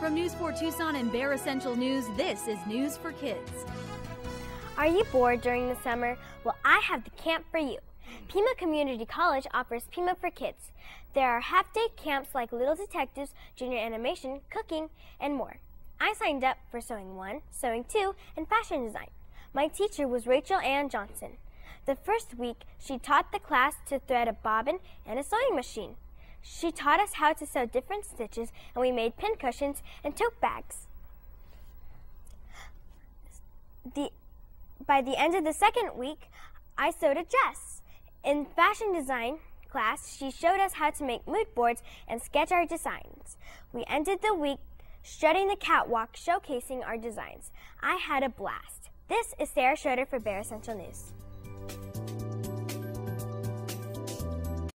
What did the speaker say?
From News 4 Tucson and Bear Essential News, this is News for Kids. Are you bored during the summer? Well, I have the camp for you. Pima Community College offers Pima for Kids. There are half day camps like Little Detectives, Junior Animation, Cooking, and more. I signed up for Sewing 1, Sewing 2, and Fashion Design. My teacher was Rachel Ann Johnson. The first week, she taught the class to thread a bobbin and a sewing machine. She taught us how to sew different stitches, and we made pin cushions and tote bags. The, by the end of the second week, I sewed a dress. In fashion design class, she showed us how to make mood boards and sketch our designs. We ended the week strutting the catwalk, showcasing our designs. I had a blast. This is Sarah Schroeder for Bear Essential News.